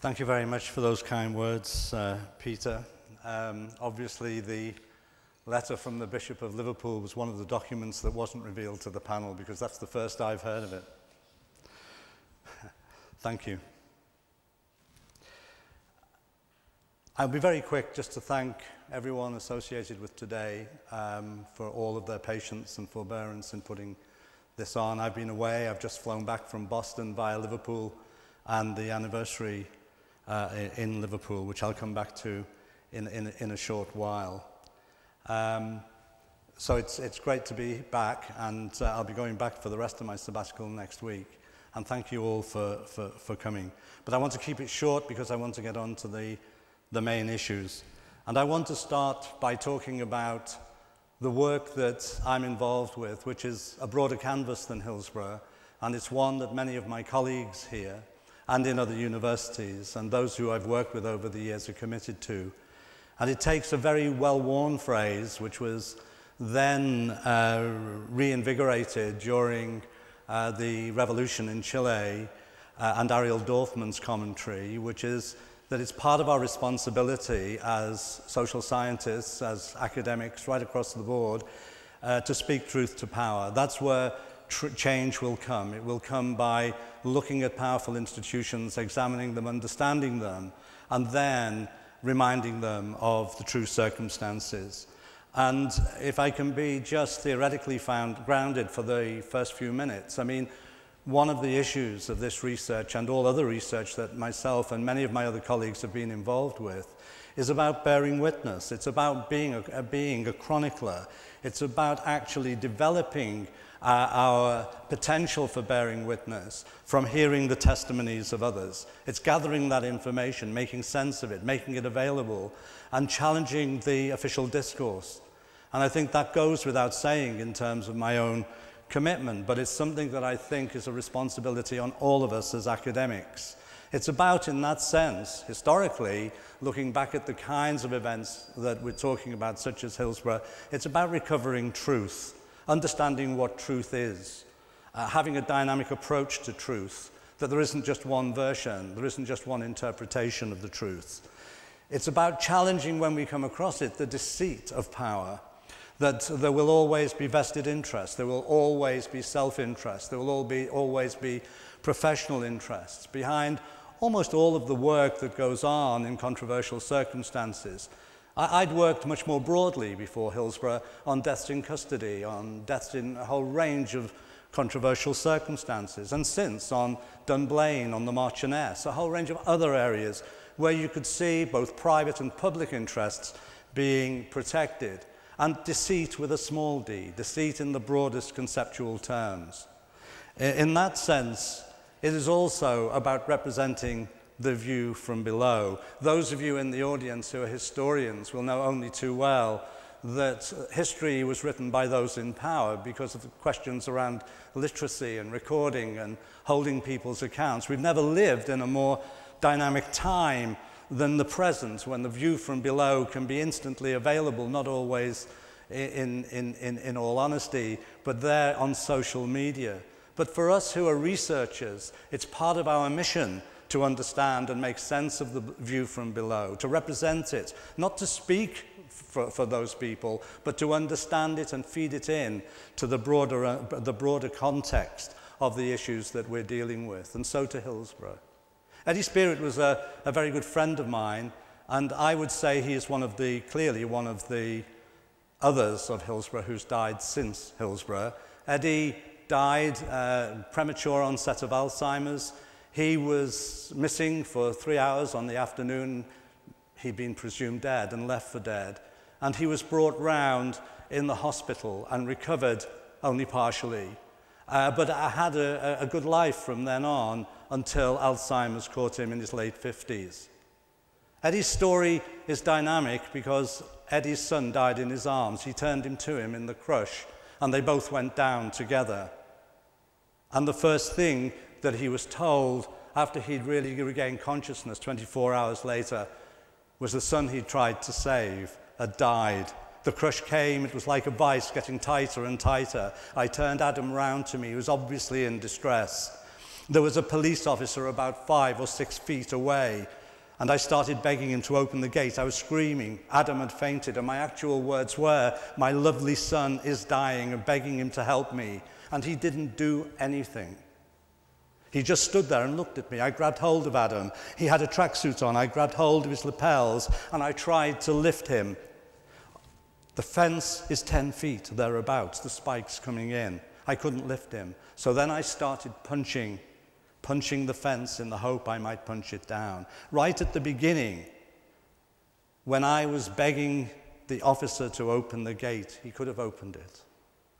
Thank you very much for those kind words, uh, Peter. Um, obviously, the letter from the Bishop of Liverpool was one of the documents that wasn't revealed to the panel because that's the first I've heard of it. Thank you. I'll be very quick just to thank everyone associated with today um, for all of their patience and forbearance in putting this on. I've been away, I've just flown back from Boston via Liverpool and the anniversary uh, in Liverpool, which I'll come back to in, in, in a short while. Um, so it's, it's great to be back, and uh, I'll be going back for the rest of my sabbatical next week. And thank you all for, for, for coming. But I want to keep it short because I want to get on to the the main issues. And I want to start by talking about the work that I'm involved with, which is a broader canvas than Hillsborough, and it's one that many of my colleagues here and in other universities and those who I've worked with over the years are committed to. And it takes a very well-worn phrase, which was then uh, reinvigorated during uh, the revolution in Chile uh, and Ariel Dorfman's commentary, which is that it's part of our responsibility as social scientists, as academics, right across the board, uh, to speak truth to power. That's where change will come. It will come by looking at powerful institutions, examining them, understanding them, and then reminding them of the true circumstances. And if I can be just theoretically found grounded for the first few minutes, I mean, one of the issues of this research and all other research that myself and many of my other colleagues have been involved with is about bearing witness. It's about being a, being a chronicler. It's about actually developing uh, our potential for bearing witness from hearing the testimonies of others. It's gathering that information, making sense of it, making it available, and challenging the official discourse. And I think that goes without saying in terms of my own commitment, but it's something that I think is a responsibility on all of us as academics. It's about, in that sense, historically, looking back at the kinds of events that we're talking about, such as Hillsborough, it's about recovering truth, understanding what truth is, uh, having a dynamic approach to truth, that there isn't just one version, there isn't just one interpretation of the truth. It's about challenging when we come across it the deceit of power that there will always be vested interests, there will always be self-interest, there will all be, always be professional interests behind almost all of the work that goes on in controversial circumstances. I, I'd worked much more broadly before Hillsborough on deaths in custody, on deaths in a whole range of controversial circumstances, and since on Dunblane, on the Marchioness, a whole range of other areas where you could see both private and public interests being protected and deceit with a small d, deceit in the broadest conceptual terms. In that sense, it is also about representing the view from below. Those of you in the audience who are historians will know only too well that history was written by those in power because of the questions around literacy and recording and holding people's accounts. We've never lived in a more dynamic time than the present when the view from below can be instantly available, not always in, in, in, in all honesty, but there on social media. But for us who are researchers, it's part of our mission to understand and make sense of the view from below, to represent it, not to speak for, for those people, but to understand it and feed it in to the broader, uh, the broader context of the issues that we're dealing with, and so to Hillsborough. Eddie Spearritt was a, a very good friend of mine, and I would say he is one of the, clearly one of the others of Hillsborough who's died since Hillsborough. Eddie died uh, premature onset of Alzheimer's. He was missing for three hours on the afternoon. He'd been presumed dead and left for dead. And he was brought round in the hospital and recovered only partially. Uh, but I had a, a good life from then on until Alzheimer's caught him in his late 50s. Eddie's story is dynamic because Eddie's son died in his arms. He turned him to him in the crush, and they both went down together. And the first thing that he was told after he'd really regained consciousness 24 hours later was the son he'd tried to save had died. The crush came, it was like a vice getting tighter and tighter. I turned Adam round to me, he was obviously in distress. There was a police officer about five or six feet away, and I started begging him to open the gate. I was screaming. Adam had fainted, and my actual words were, My lovely son is dying, and begging him to help me. And he didn't do anything. He just stood there and looked at me. I grabbed hold of Adam. He had a tracksuit on. I grabbed hold of his lapels and I tried to lift him. The fence is 10 feet thereabouts, the spikes coming in. I couldn't lift him. So then I started punching, punching the fence in the hope I might punch it down. Right at the beginning, when I was begging the officer to open the gate, he could have opened it.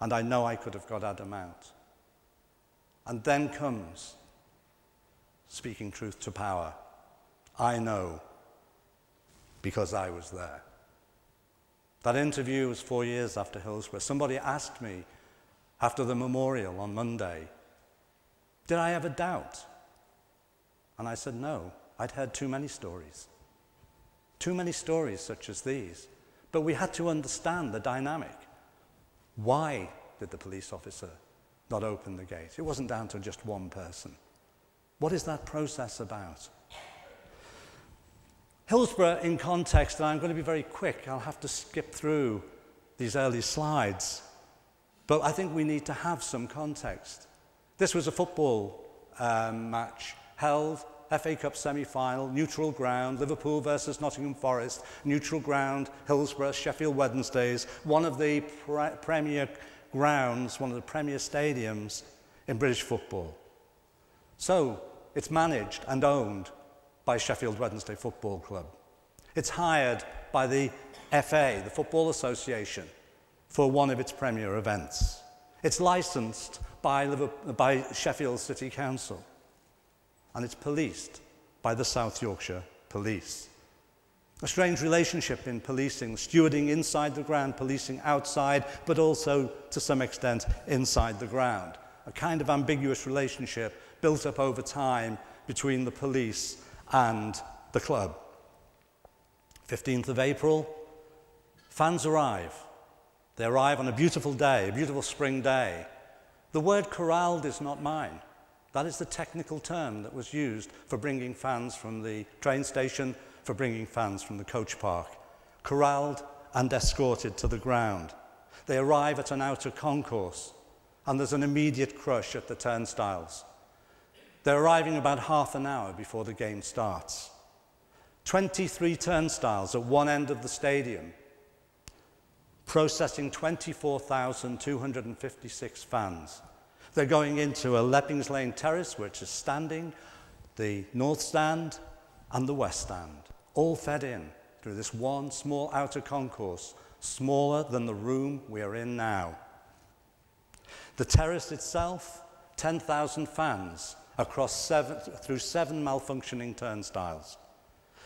And I know I could have got Adam out. And then comes speaking truth to power. I know because I was there. That interview was four years after Hillsborough. Somebody asked me after the memorial on Monday, Did I ever doubt? And I said, No, I'd heard too many stories. Too many stories such as these. But we had to understand the dynamic. Why did the police officer not open the gate? It wasn't down to just one person. What is that process about? Hillsborough, in context, and I'm going to be very quick, I'll have to skip through these early slides, but I think we need to have some context. This was a football um, match held, FA Cup semi-final, neutral ground, Liverpool versus Nottingham Forest, neutral ground, Hillsborough, Sheffield Wednesdays, one of the pre premier grounds, one of the premier stadiums in British football. So it's managed and owned by Sheffield Wednesday Football Club. It's hired by the FA, the Football Association, for one of its premier events. It's licensed by, Liverpool, by Sheffield City Council. And it's policed by the South Yorkshire Police. A strange relationship in policing, stewarding inside the ground, policing outside, but also to some extent inside the ground. A kind of ambiguous relationship built up over time between the police and the club. 15th of April, fans arrive. They arrive on a beautiful day, a beautiful spring day. The word corralled is not mine. That is the technical term that was used for bringing fans from the train station, for bringing fans from the coach park. Corralled and escorted to the ground. They arrive at an outer concourse, and there's an immediate crush at the turnstiles. They're arriving about half an hour before the game starts. 23 turnstiles at one end of the stadium, processing 24,256 fans. They're going into a Leppings Lane terrace, which is standing, the north stand and the west stand, all fed in through this one small outer concourse, smaller than the room we are in now. The terrace itself, 10,000 fans across seven, through seven malfunctioning turnstiles.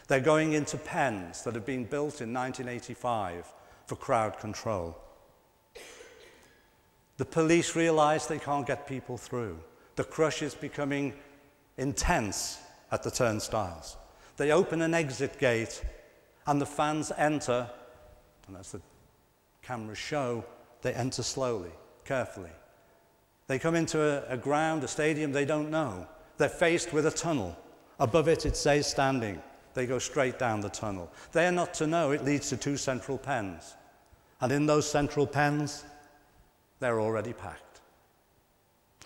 They're going into pens that have been built in 1985 for crowd control. The police realize they can't get people through. The crush is becoming intense at the turnstiles. They open an exit gate and the fans enter, and as the cameras show, they enter slowly, carefully. They come into a, a ground, a stadium they don't know. They're faced with a tunnel. Above it, it says standing. They go straight down the tunnel. They are not to know it leads to two central pens. And in those central pens, they're already packed.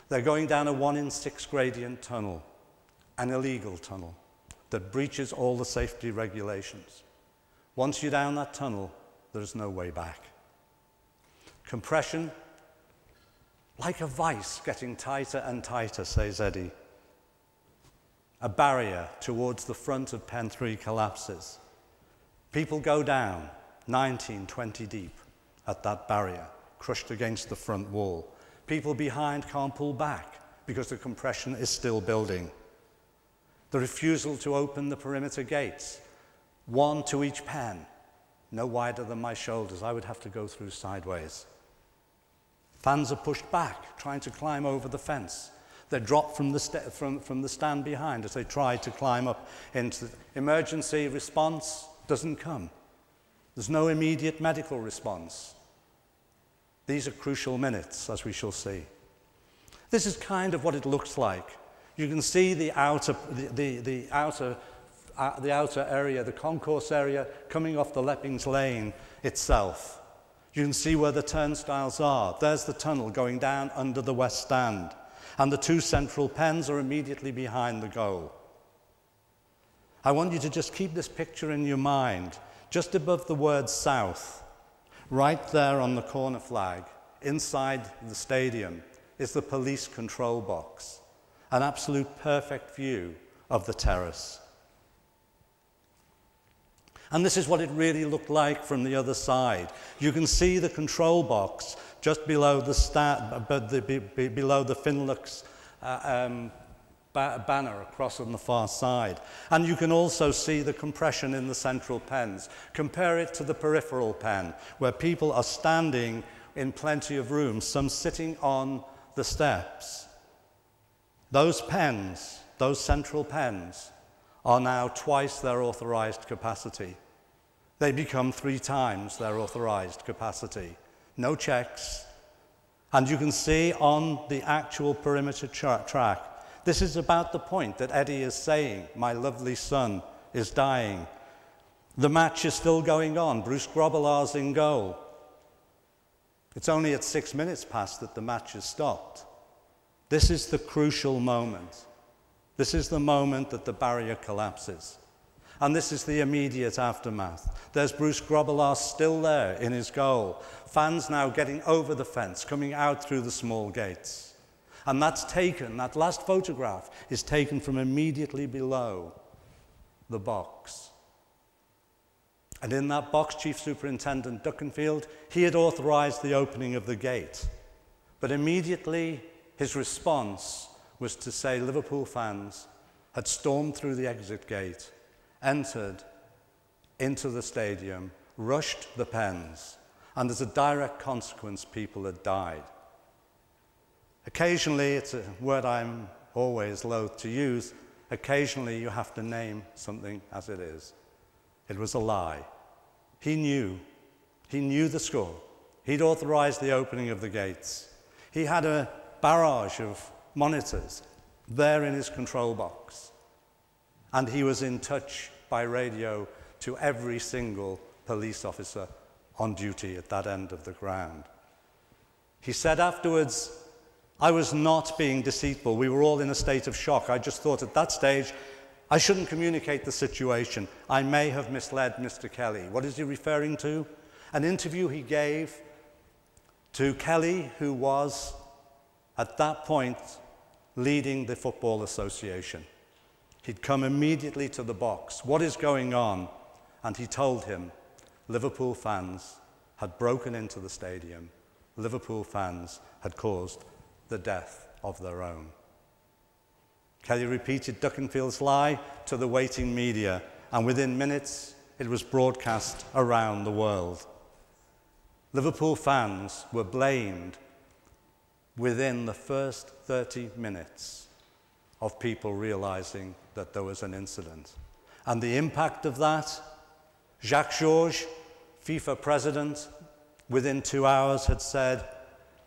They're going down a one in six gradient tunnel, an illegal tunnel that breaches all the safety regulations. Once you're down that tunnel, there's no way back. Compression like a vice getting tighter and tighter, says Eddie. A barrier towards the front of Pen 3 collapses. People go down 19, 20 deep at that barrier, crushed against the front wall. People behind can't pull back because the compression is still building. The refusal to open the perimeter gates, one to each pen, no wider than my shoulders. I would have to go through sideways. Fans are pushed back, trying to climb over the fence. They're dropped from the, from, from the stand behind as they try to climb up into the emergency response doesn't come. There's no immediate medical response. These are crucial minutes, as we shall see. This is kind of what it looks like You can see the outer, the, the, the outer, uh, the outer area, the concourse area coming off the Leppings Lane itself. You can see where the turnstiles are. There's the tunnel going down under the West Stand. And the two central pens are immediately behind the goal. I want you to just keep this picture in your mind, just above the word South, right there on the corner flag, inside the stadium, is the police control box, an absolute perfect view of the terrace. And this is what it really looked like from the other side. You can see the control box just below the, sta- below the Finlux uh, um, ba banner across on the far side. And you can also see the compression in the central pens. Compare it to the peripheral pen, where people are standing in plenty of room, some sitting on the steps. Those pens, those central pens, are now twice their authorized capacity. They become three times their authorized capacity. No checks. And you can see on the actual perimeter tra track this is about the point that Eddie is saying, My lovely son is dying. The match is still going on. Bruce Grobbelaar's in goal. It's only at six minutes past that the match has stopped. This is the crucial moment. This is the moment that the barrier collapses. And this is the immediate aftermath. There's Bruce Grobbelaar still there in his goal. Fans now getting over the fence, coming out through the small gates. And that's taken, that last photograph is taken from immediately below the box. And in that box, Chief Superintendent Duckenfield, he had authorized the opening of the gate. But immediately, his response was to say Liverpool fans had stormed through the exit gate, entered into the stadium, rushed the pens, and as a direct consequence, people had died. Occasionally, it's a word I'm always loath to use, occasionally you have to name something as it is. It was a lie. He knew. He knew the score. He'd authorized the opening of the gates. He had a barrage of monitors there in his control box. And he was in touch by radio to every single police officer on duty at that end of the ground. He said afterwards, I was not being deceitful. We were all in a state of shock. I just thought at that stage, I shouldn't communicate the situation. I may have misled Mr. Kelly. What is he referring to? An interview he gave to Kelly, who was at that point leading the Football Association. He'd come immediately to the box. What is going on? And he told him Liverpool fans had broken into the stadium. Liverpool fans had caused the death of their own. Kelly repeated Duckenfield's lie to the waiting media, and within minutes it was broadcast around the world. Liverpool fans were blamed within the first 30 minutes of people realizing that there was an incident. And the impact of that, Jacques Georges, FIFA president, within two hours had said,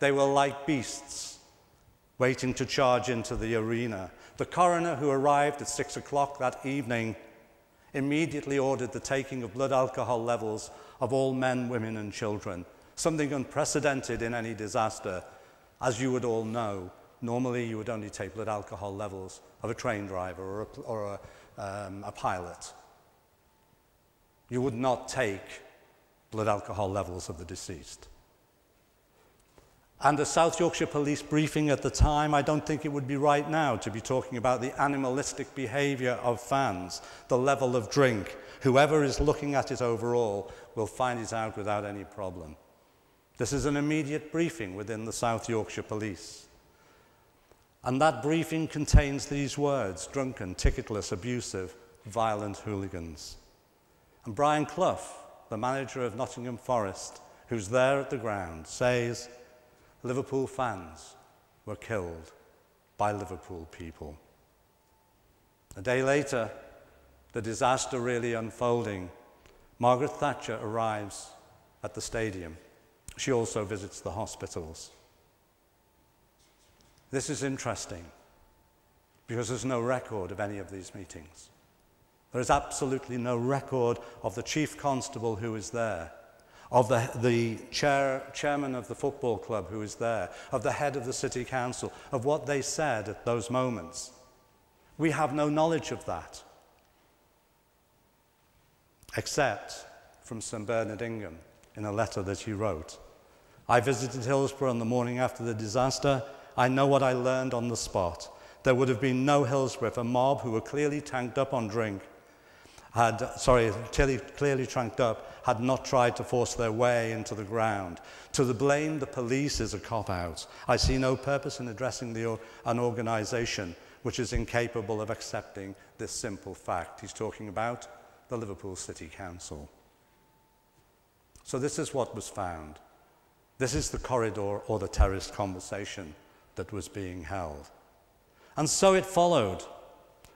they were like beasts waiting to charge into the arena. The coroner, who arrived at six o'clock that evening, immediately ordered the taking of blood alcohol levels of all men, women, and children, something unprecedented in any disaster. As you would all know, normally you would only take blood alcohol levels of a train driver or a, or a, um, a pilot. You would not take blood alcohol levels of the deceased. And the South Yorkshire Police briefing at the time, I don't think it would be right now to be talking about the animalistic behaviour of fans, the level of drink. Whoever is looking at it overall will find it out without any problem. This is an immediate briefing within the South Yorkshire Police. And that briefing contains these words drunken, ticketless, abusive, violent hooligans. And Brian Clough, the manager of Nottingham Forest, who's there at the ground, says, Liverpool fans were killed by Liverpool people. A day later, the disaster really unfolding, Margaret Thatcher arrives at the stadium. She also visits the hospitals. This is interesting because there's no record of any of these meetings. There is absolutely no record of the chief constable who is there, of the, the chair, chairman of the football club who is there, of the head of the city council, of what they said at those moments. We have no knowledge of that, except from St. Bernard Ingham in a letter that he wrote. I visited Hillsborough on the morning after the disaster. I know what I learned on the spot. There would have been no Hillsborough if a mob who were clearly tanked up on drink had, sorry, clearly, clearly tranked up, had not tried to force their way into the ground. To the blame the police is a cop out. I see no purpose in addressing the, an organization which is incapable of accepting this simple fact. He's talking about the Liverpool City Council. So, this is what was found. This is the corridor or the terrorist conversation that was being held. And so it followed.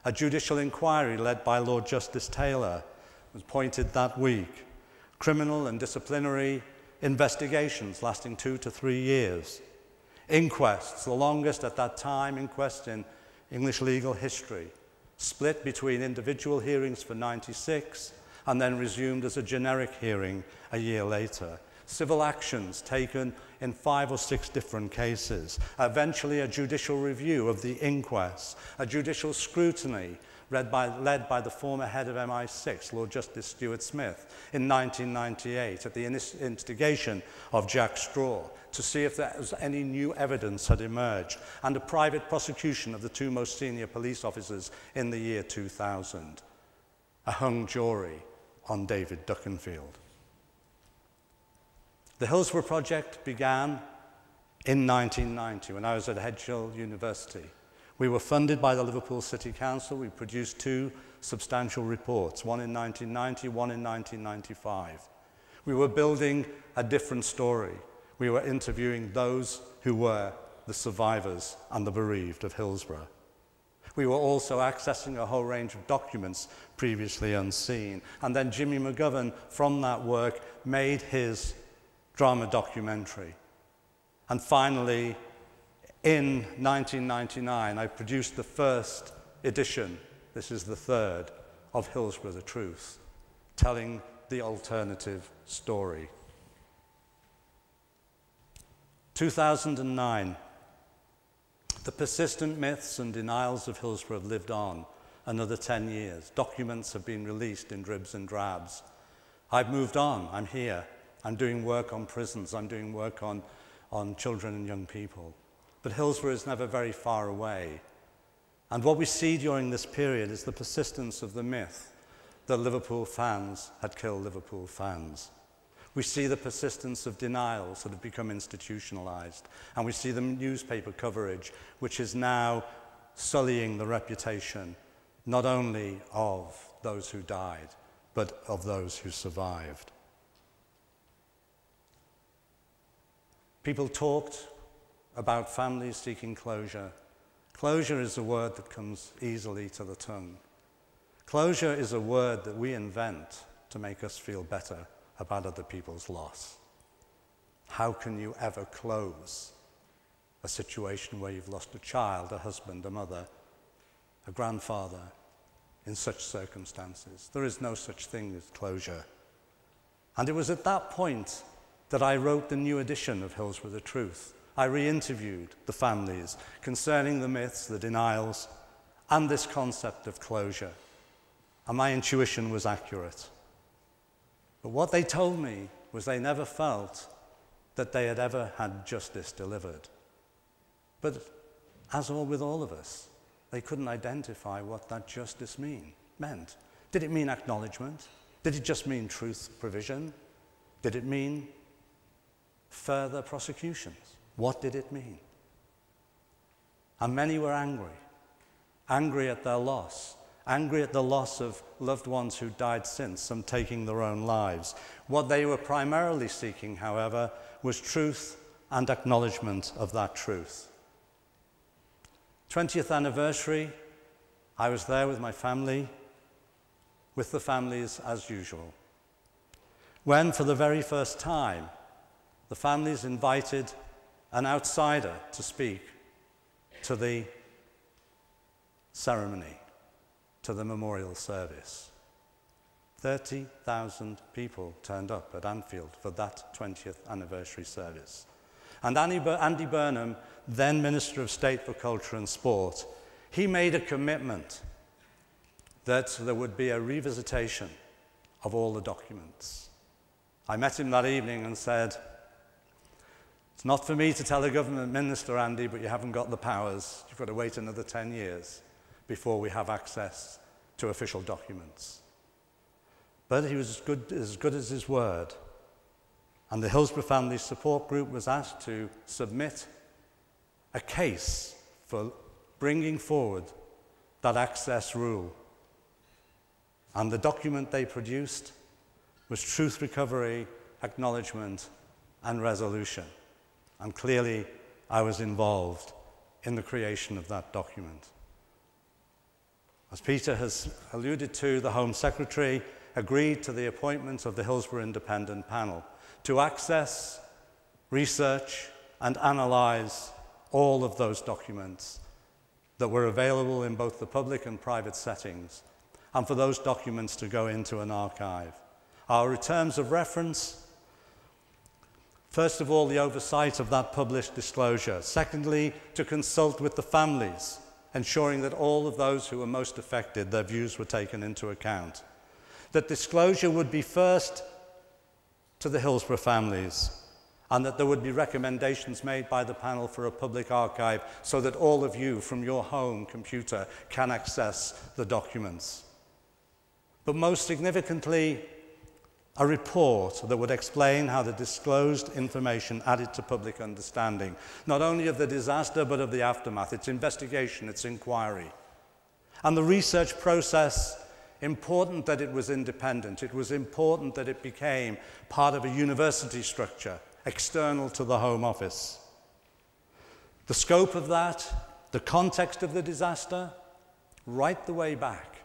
A judicial inquiry led by Lord Justice Taylor was appointed that week. Criminal and disciplinary investigations lasting two to three years. Inquests, the longest at that time inquest in English legal history, split between individual hearings for 96 and then resumed as a generic hearing a year later. Civil actions taken in five or six different cases. Eventually, a judicial review of the inquest, a judicial scrutiny by, led by the former head of MI6, Lord Justice Stuart Smith, in 1998 at the instigation of Jack Straw to see if there was any new evidence had emerged, and a private prosecution of the two most senior police officers in the year 2000. A hung jury on David Duckenfield. The Hillsborough Project began in 1990 when I was at Edge Hill University. We were funded by the Liverpool City Council. We produced two substantial reports, one in 1990, one in 1995. We were building a different story. We were interviewing those who were the survivors and the bereaved of Hillsborough. We were also accessing a whole range of documents previously unseen. And then Jimmy McGovern, from that work, made his drama documentary. And finally, in 1999, I produced the first edition, this is the third, of Hillsborough the Truth, telling the alternative story. 2009, the persistent myths and denials of Hillsborough have lived on another 10 years. Documents have been released in dribs and drabs. I've moved on, I'm here. I'm doing work on prisons, I'm doing work on, on children and young people. But Hillsborough is never very far away. And what we see during this period is the persistence of the myth that Liverpool fans had killed Liverpool fans. We see the persistence of denials that have become institutionalized. And we see the newspaper coverage, which is now sullying the reputation not only of those who died, but of those who survived. People talked about families seeking closure. Closure is a word that comes easily to the tongue. Closure is a word that we invent to make us feel better about other people's loss. How can you ever close a situation where you've lost a child, a husband, a mother, a grandfather in such circumstances? There is no such thing as closure. And it was at that point that I wrote the new edition of Hillsborough the Truth. I re interviewed the families concerning the myths, the denials, and this concept of closure. And my intuition was accurate. But what they told me was they never felt that they had ever had justice delivered. But as all with all of us, they couldn't identify what that justice mean, meant. Did it mean acknowledgement? Did it just mean truth provision? Did it mean further prosecutions. What did it mean? And many were angry, angry at their loss, angry at the loss of loved ones who died since, some taking their own lives. What they were primarily seeking, however, was truth and acknowledgement of that truth. 20th anniversary, I was there with my family, with the families as usual. When, for the very first time, the families invited an outsider to speak to the ceremony to the memorial service. 30,000 people turned up at Anfield for that 20th anniversary service. And Andy Burnham, then Minister of State for Culture and Sport, he made a commitment that there would be a revisitation of all the documents. I met him that evening and said, Not for me to tell the government minister, Andy, but you haven't got the powers. You've got to wait another 10 years before we have access to official documents. But he was as good, as good as his word. And the Hillsborough Family Support Group was asked to submit a case for bringing forward that access rule. And the document they produced was truth recovery, acknowledgement, and resolution. And clearly, I was involved in the creation of that document. As Peter has alluded to, the Home Secretary agreed to the appointment of the Hillsborough Independent Panel to access, research, and analyse all of those documents that were available in both the public and private settings, and for those documents to go into an archive. Our terms of reference First of all, the oversight of that published disclosure. Secondly, to consult with the families, ensuring that all of those who were most affected, their views were taken into account. That disclosure would be first to the Hillsborough families, and that there would be recommendations made by the panel for a public archive so that all of you from your home computer can access the documents. But most significantly, a report that would explain how the disclosed information added to public understanding, not only of the disaster but of the aftermath, its investigation, its inquiry. And the research process important that it was independent. It was important that it became part of a university structure, external to the Home Office. The scope of that, the context of the disaster, right the way back.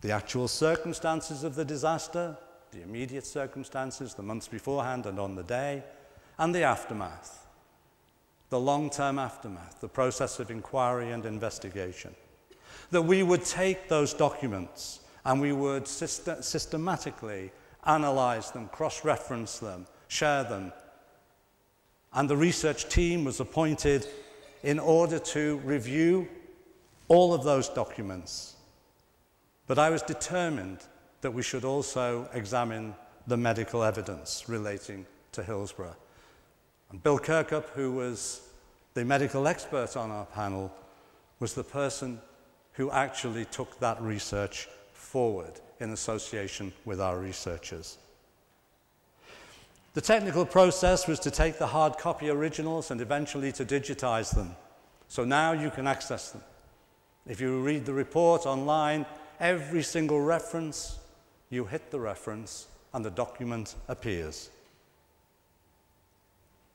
The actual circumstances of the disaster, the immediate circumstances, the months beforehand and on the day, and the aftermath, the long term aftermath, the process of inquiry and investigation that we would take those documents and we would syst systematically analyze them, cross reference them, share them. And the research team was appointed in order to review all of those documents. But I was determined that we should also examine the medical evidence relating to Hillsborough. And Bill Kirkup, who was the medical expert on our panel, was the person who actually took that research forward in association with our researchers. The technical process was to take the hard copy originals and eventually to digitize them. So now you can access them. If you read the report online, every single reference, you hit the reference and the document appears.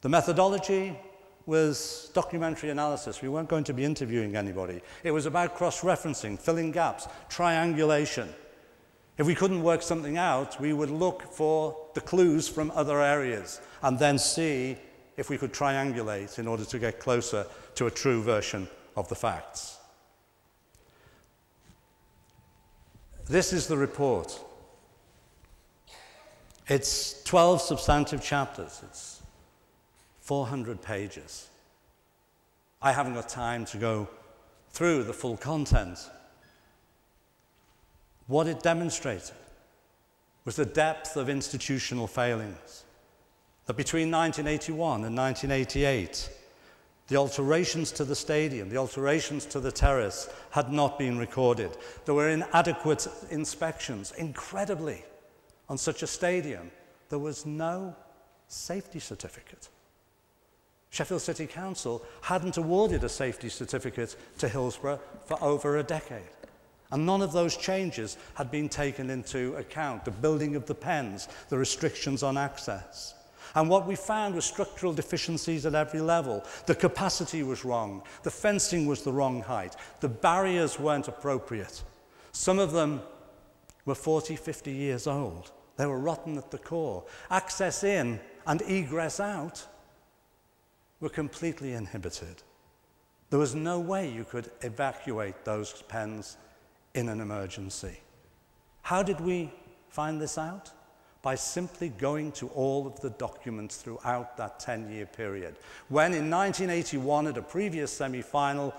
The methodology was documentary analysis. We weren't going to be interviewing anybody. It was about cross-referencing, filling gaps, triangulation. If we couldn't work something out, we would look for the clues from other areas and then see if we could triangulate in order to get closer to a true version of the facts. This is the report. It's 12 substantive chapters. It's 400 pages. I haven't got time to go through the full content. What it demonstrated was the depth of institutional failings. That between 1981 and 1988, the alterations to the stadium, the alterations to the terrace had not been recorded. There were inadequate inspections, incredibly, on such a stadium. There was no safety certificate. Sheffield City Council hadn't awarded a safety certificate to Hillsborough for over a decade. And none of those changes had been taken into account the building of the pens, the restrictions on access. And what we found was structural deficiencies at every level. The capacity was wrong, the fencing was the wrong height, the barriers weren't appropriate. Some of them were 40, 50 years old. They were rotten at the core. Access in and egress out were completely inhibited. There was no way you could evacuate those pens in an emergency. How did we find this out? By simply going to all of the documents throughout that 10 year period. When in 1981, at a previous semi final,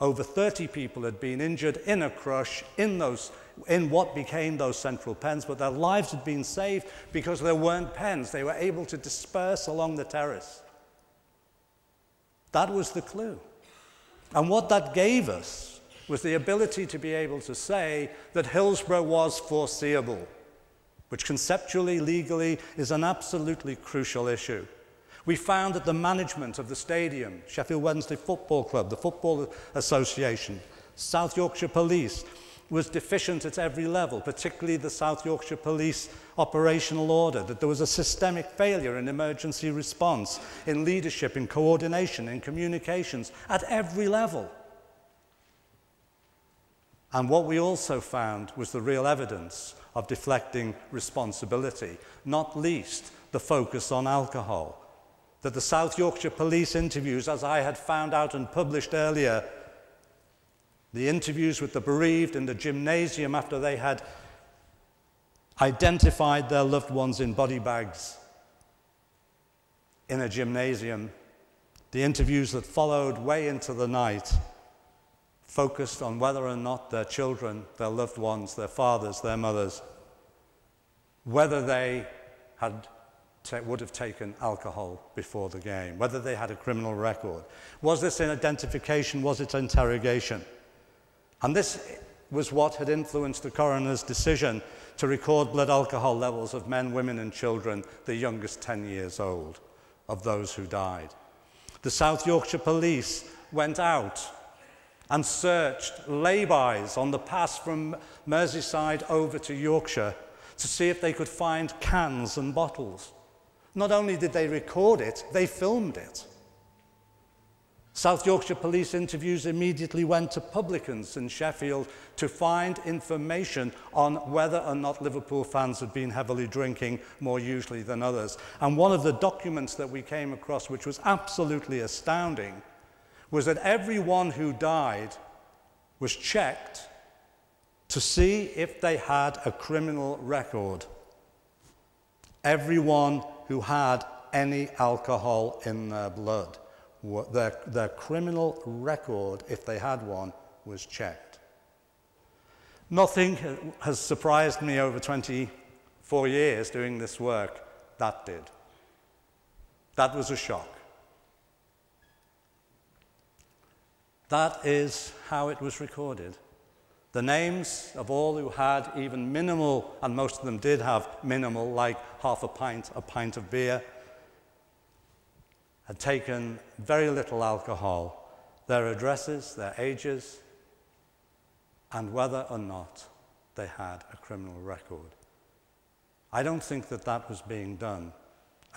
over 30 people had been injured in a crush in, those, in what became those central pens, but their lives had been saved because there weren't pens. They were able to disperse along the terrace. That was the clue. And what that gave us was the ability to be able to say that Hillsborough was foreseeable, which conceptually, legally, is an absolutely crucial issue. We found that the management of the stadium, Sheffield Wednesday Football Club, the Football Association, South Yorkshire Police, was deficient at every level, particularly the South Yorkshire Police operational order, that there was a systemic failure in emergency response, in leadership, in coordination, in communications, at every level. And what we also found was the real evidence of deflecting responsibility, not least the focus on alcohol. That the South Yorkshire Police interviews, as I had found out and published earlier, the interviews with the bereaved in the gymnasium after they had identified their loved ones in body bags in a gymnasium, the interviews that followed way into the night focused on whether or not their children, their loved ones, their fathers, their mothers, whether they had would have taken alcohol before the game, whether they had a criminal record. Was this an identification? Was it interrogation? And this was what had influenced the coroner's decision to record blood alcohol levels of men, women, and children, the youngest 10 years old, of those who died. The South Yorkshire Police went out and searched laybys on the pass from Merseyside over to Yorkshire to see if they could find cans and bottles. Not only did they record it, they filmed it. South Yorkshire Police interviews immediately went to publicans in Sheffield to find information on whether or not Liverpool fans had been heavily drinking more usually than others. And one of the documents that we came across, which was absolutely astounding, was that everyone who died was checked to see if they had a criminal record. Everyone who had any alcohol in their blood their, their criminal record, if they had one, was checked. Nothing has surprised me over 24 years doing this work. That did. That was a shock. That is how it was recorded. The names of all who had even minimal, and most of them did have minimal, like half a pint, a pint of beer, had taken very little alcohol, their addresses, their ages, and whether or not they had a criminal record. I don't think that that was being done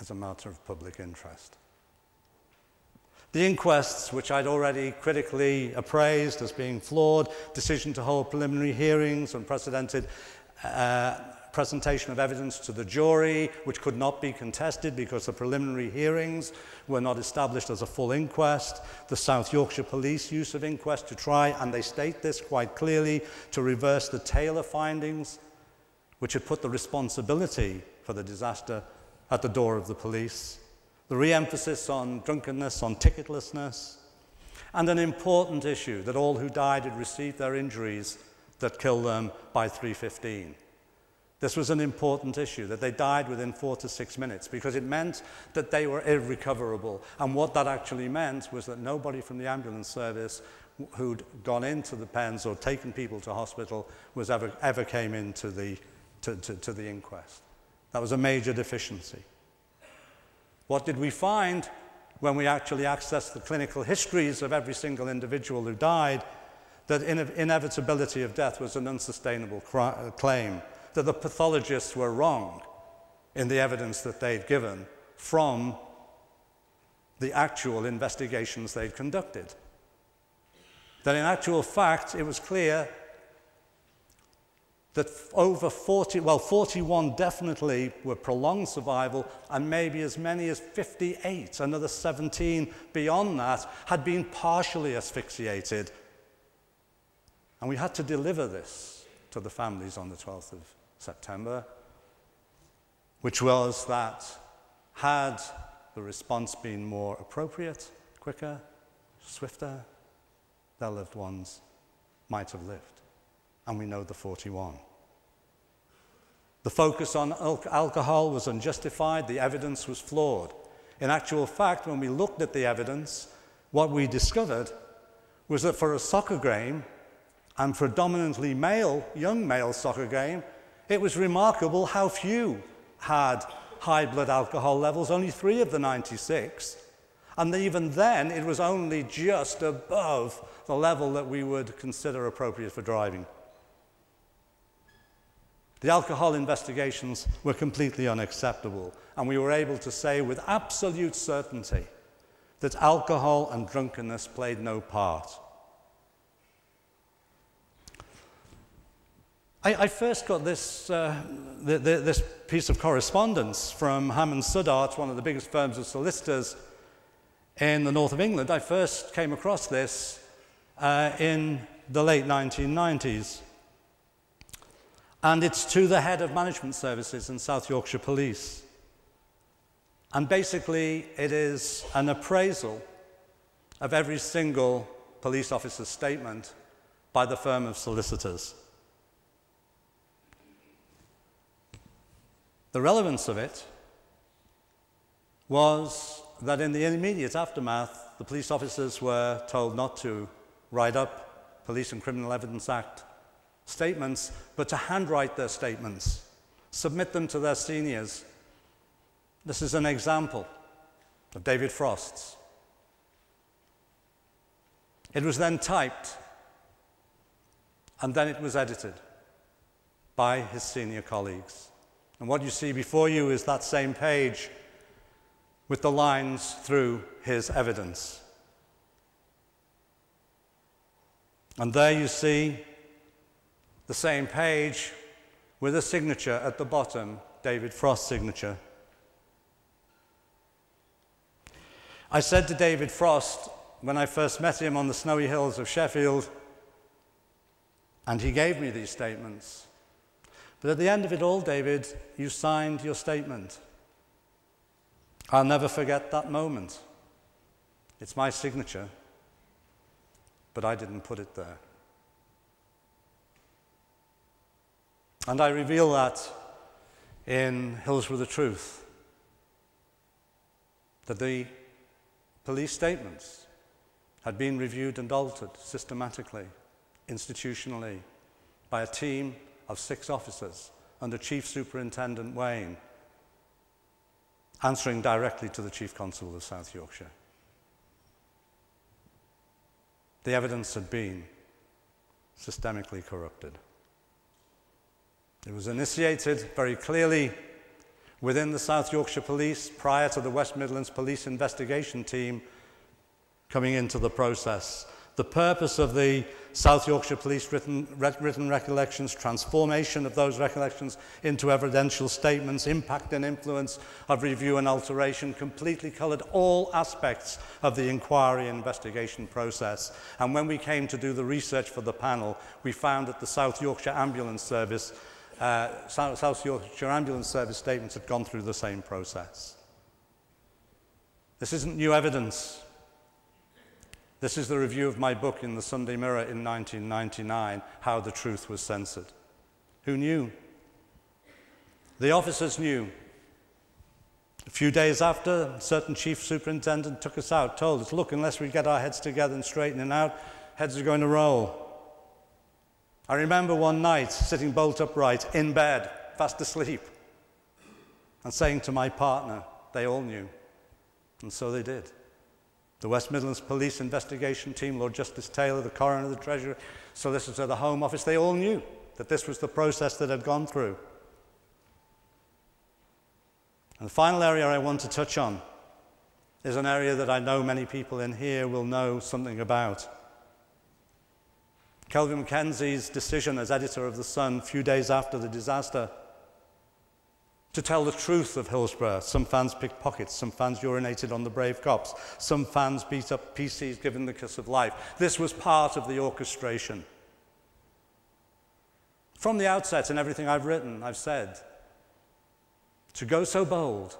as a matter of public interest. The inquests, which I'd already critically appraised as being flawed, decision to hold preliminary hearings, unprecedented uh, presentation of evidence to the jury, which could not be contested because the preliminary hearings were not established as a full inquest, the South Yorkshire Police use of inquest to try, and they state this quite clearly, to reverse the Taylor findings, which had put the responsibility for the disaster at the door of the police, the re-emphasis on drunkenness, on ticketlessness, and an important issue that all who died had received their injuries that killed them by 315. This was an important issue, that they died within four to six minutes, because it meant that they were irrecoverable. And what that actually meant was that nobody from the ambulance service who'd gone into the pens or taken people to hospital was ever, ever came into the, to, to, to the inquest. That was a major deficiency. What did we find when we actually accessed the clinical histories of every single individual who died? That inevitability of death was an unsustainable claim that the pathologists were wrong in the evidence that they'd given from the actual investigations they'd conducted. That in actual fact, it was clear that over 40, well, 41 definitely were prolonged survival, and maybe as many as 58, another 17 beyond that, had been partially asphyxiated. And we had to deliver this to the families on the 12th of September, which was that had the response been more appropriate, quicker, swifter, their loved ones might have lived and we know the 41. The focus on al alcohol was unjustified, the evidence was flawed. In actual fact, when we looked at the evidence, what we discovered was that for a soccer game, and predominantly male, young male soccer game, it was remarkable how few had high blood alcohol levels, only three of the 96. And even then, it was only just above the level that we would consider appropriate for driving. The alcohol investigations were completely unacceptable, and we were able to say with absolute certainty that alcohol and drunkenness played no part. I, I first got this, uh, the, the, this piece of correspondence from Hammond Suddards, one of the biggest firms of solicitors in the north of England. I first came across this uh, in the late 1990s. And it's to the head of management services in South Yorkshire Police. And basically, it is an appraisal of every single police officer's statement by the firm of solicitors. The relevance of it was that in the immediate aftermath, the police officers were told not to write up Police and Criminal Evidence Act statements, but to handwrite their statements, submit them to their seniors. This is an example of David Frost's. It was then typed, and then it was edited by his senior colleagues. And what you see before you is that same page with the lines through his evidence. And there you see the same page with a signature at the bottom, David Frost's signature. I said to David Frost when I first met him on the snowy hills of Sheffield, and he gave me these statements. But at the end of it all, David, you signed your statement. I'll never forget that moment. It's my signature, but I didn't put it there. And I reveal that in Hillsborough: The Truth. That the police statements had been reviewed and altered systematically, institutionally, by a team of six officers under Chief Superintendent Wain, answering directly to the Chief Constable of South Yorkshire. The evidence had been systemically corrupted. It was initiated very clearly within the South Yorkshire Police prior to the West Midlands Police investigation team coming into the process. The purpose of the South Yorkshire Police written, written recollections, transformation of those recollections into evidential statements, impact and influence of review and alteration, completely coloured all aspects of the inquiry and investigation process. And when we came to do the research for the panel, we found that the South Yorkshire Ambulance Service uh, South Yorkshire Ambulance Service statements had gone through the same process. This isn't new evidence. This is the review of my book in the Sunday Mirror in 1999, How the Truth Was Censored. Who knew? The officers knew. A few days after, a certain chief superintendent took us out, told us, look, unless we get our heads together and straighten it out, heads are going to roll. I remember one night sitting bolt upright in bed, fast asleep, and saying to my partner, they all knew. And so they did. The West Midlands Police Investigation Team, Lord Justice Taylor, the Coroner, the Treasury, Solicitor, the Home Office, they all knew that this was the process that had gone through. And the final area I want to touch on is an area that I know many people in here will know something about. Kelvin Mackenzie's decision as editor of The Sun a few days after the disaster to tell the truth of Hillsborough. Some fans picked pockets, some fans urinated on the brave cops, some fans beat up PCs given the kiss of life. This was part of the orchestration. From the outset, in everything I've written, I've said, to go so bold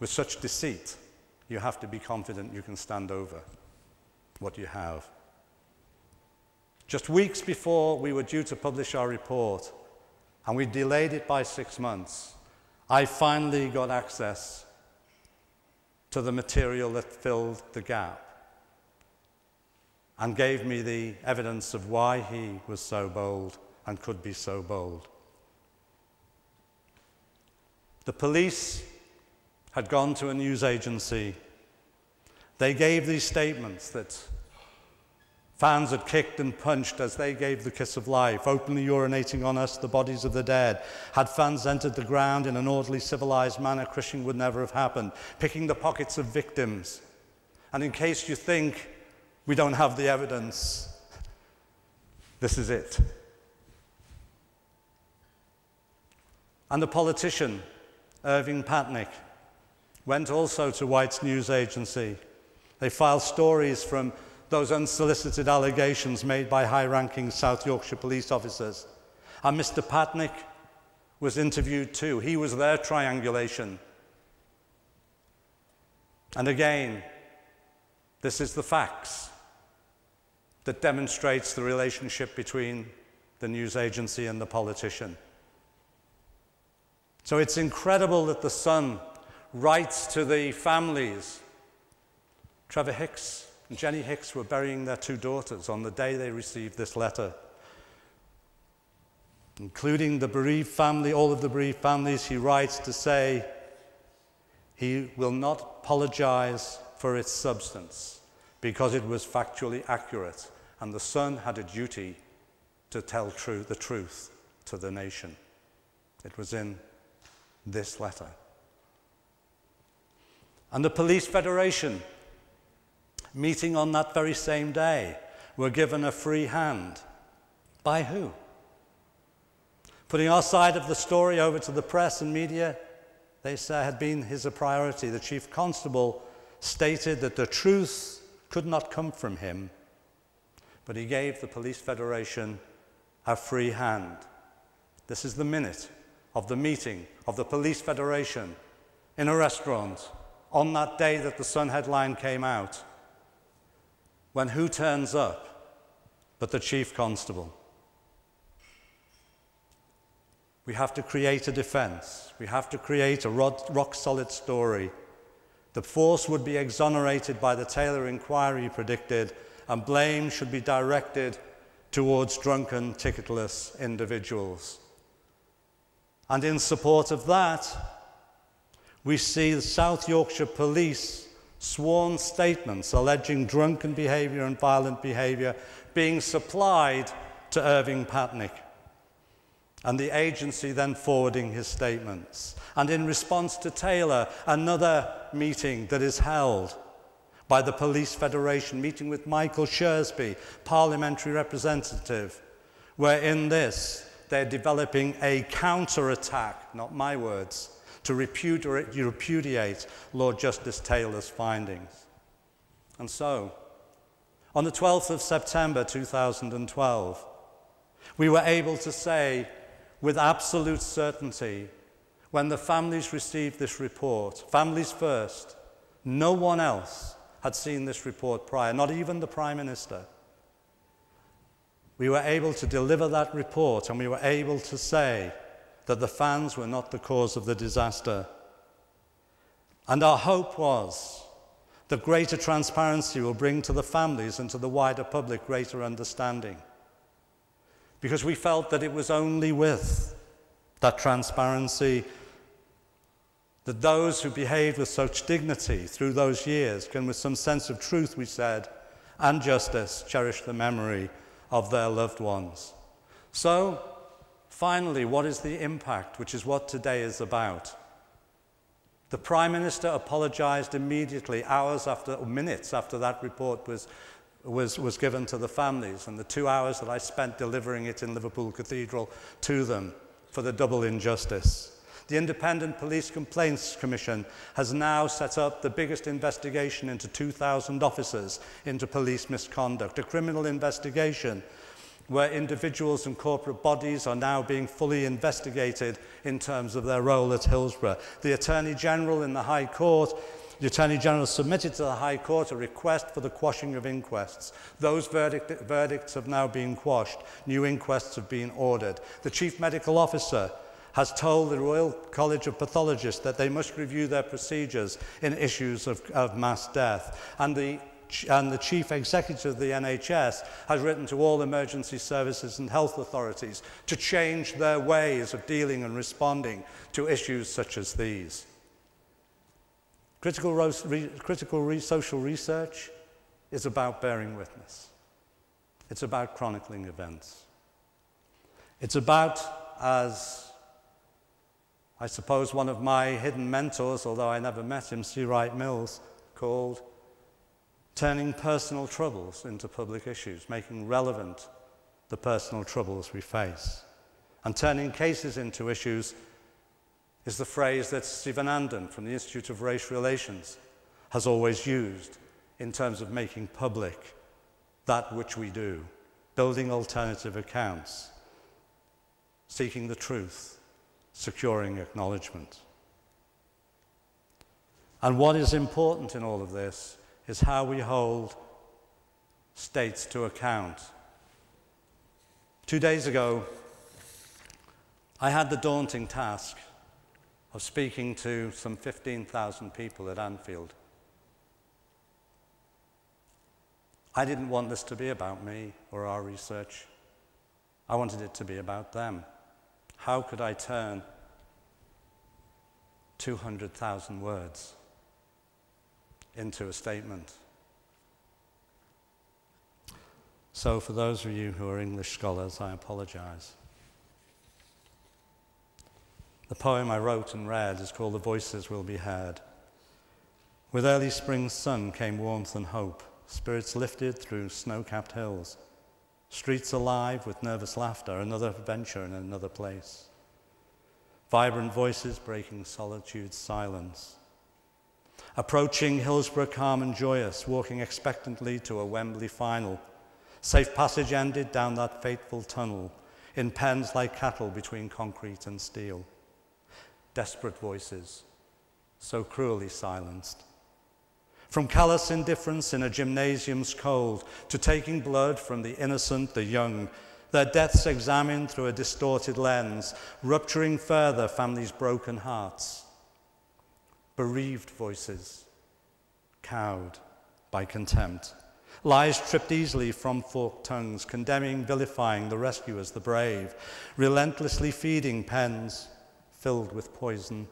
with such deceit, you have to be confident you can stand over what you have. Just weeks before we were due to publish our report, and we delayed it by six months, I finally got access to the material that filled the gap and gave me the evidence of why he was so bold and could be so bold. The police had gone to a news agency. They gave these statements that Fans had kicked and punched as they gave the kiss of life, openly urinating on us, the bodies of the dead. Had fans entered the ground in an orderly, civilized manner, crushing would never have happened, picking the pockets of victims. And in case you think we don't have the evidence, this is it. And the politician, Irvine Patnick, went also to White's news agency. They filed stories from those unsolicited allegations made by high ranking South Yorkshire police officers. And Mr. Patnick was interviewed too. He was their triangulation. And again, this is the facts that demonstrates the relationship between the news agency and the politician. So it's incredible that the Sun writes to the families. Trevor Hicks and Jenny Hicks were burying their two daughters on the day they received this letter. Including the bereaved family, all of the bereaved families, he writes to say he will not apologize for its substance because it was factually accurate, and the Sun had a duty to tell true, the truth to the nation. It was in this letter. And the Police Federation meeting on that very same day, were given a free hand. By who? Putting our side of the story over to the press and media, they say had been his priority. The chief constable stated that the truth could not come from him, but he gave the Police Federation a free hand. This is the minute of the meeting of the Police Federation in a restaurant on that day that the Sun headline came out when who turns up but the chief constable? We have to create a defense. We have to create a rock solid story. The force would be exonerated by the Taylor inquiry predicted, and blame should be directed towards drunken, ticketless individuals. And in support of that, we see the South Yorkshire Police sworn statements alleging drunken behaviour and violent behaviour being supplied to Irvine Patnick. And the agency then forwarding his statements. And in response to Taylor, another meeting that is held by the Police Federation, meeting with Michael Shersby, parliamentary representative, where in this they're developing a counter-attack, not my words, to repudiate Lord Justice Taylor's findings. And so, on the 12th of September 2012, we were able to say with absolute certainty when the families received this report, families first, no one else had seen this report prior, not even the Prime Minister. We were able to deliver that report and we were able to say that the fans were not the cause of the disaster. And our hope was that greater transparency will bring to the families and to the wider public greater understanding. Because we felt that it was only with that transparency that those who behaved with such dignity through those years can, with some sense of truth, we said, and justice, cherish the memory of their loved ones. So, Finally, what is the impact, which is what today is about? The Prime Minister apologized immediately, hours after, minutes after that report was was, was given to the families and the two hours that I spent delivering it in Liverpool Cathedral to them for the double injustice. The Independent Police Complaints Commission has now set up the biggest investigation into 2,000 officers into police misconduct, a criminal investigation where individuals and corporate bodies are now being fully investigated in terms of their role at Hillsborough. The Attorney General in the High Court the Attorney General submitted to the High Court a request for the quashing of inquests. Those verdict, verdicts have now been quashed. New inquests have been ordered. The Chief Medical Officer has told the Royal College of Pathologists that they must review their procedures in issues of, of mass death. And the and the chief executive of the NHS has written to all emergency services and health authorities to change their ways of dealing and responding to issues such as these. Critical, re critical re social research is about bearing witness. It's about chronicling events. It's about, as I suppose one of my hidden mentors, although I never met him, C. Wright Mills, called turning personal troubles into public issues, making relevant the personal troubles we face. And turning cases into issues is the phrase that Sivanandan from the Institute of Race Relations has always used in terms of making public that which we do, building alternative accounts, seeking the truth, securing acknowledgement. And what is important in all of this is how we hold states to account. Two days ago, I had the daunting task of speaking to some 15,000 people at Anfield. I didn't want this to be about me or our research. I wanted it to be about them. How could I turn 200,000 words into a statement? So, for those of you who are English scholars, I apologize. The poem I wrote and read is called The Voices Will Be Heard. With early spring sun came warmth and hope, spirits lifted through snow capped hills. Streets alive with nervous laughter, another adventure in another place. Vibrant voices breaking solitude's silence. Approaching Hillsborough calm and joyous, walking expectantly to a Wembley final. Safe passage ended down that fateful tunnel, in pens like cattle between concrete and steel. Desperate voices, so cruelly silenced. From callous indifference in a gymnasium's cold to taking blood from the innocent, the young, their deaths examined through a distorted lens, rupturing further families' broken hearts. Bereaved voices, cowed by contempt. Lies tripped easily from forked tongues, condemning, vilifying the rescuers, the brave, relentlessly feeding pens filled with poison,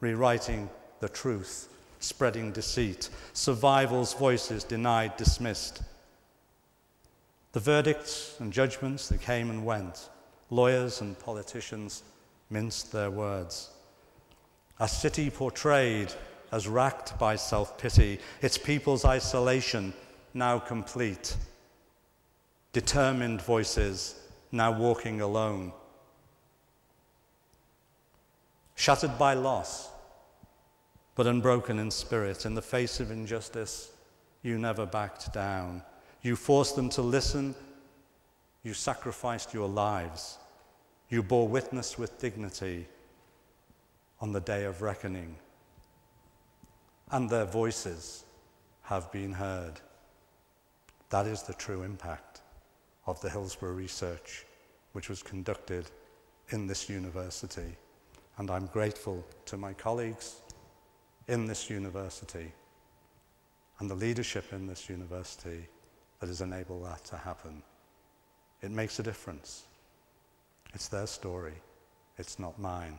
rewriting the truth spreading deceit, survival's voices denied, dismissed. The verdicts and judgments that came and went, lawyers and politicians minced their words. A city portrayed as racked by self pity, its people's isolation now complete. Determined voices now walking alone. Shattered by loss, but unbroken in spirit. In the face of injustice, you never backed down. You forced them to listen. You sacrificed your lives. You bore witness with dignity on the day of reckoning. And their voices have been heard. That is the true impact of the Hillsborough research, which was conducted in this university. And I'm grateful to my colleagues in this university and the leadership in this university that has enabled that to happen. It makes a difference. It's their story, it's not mine.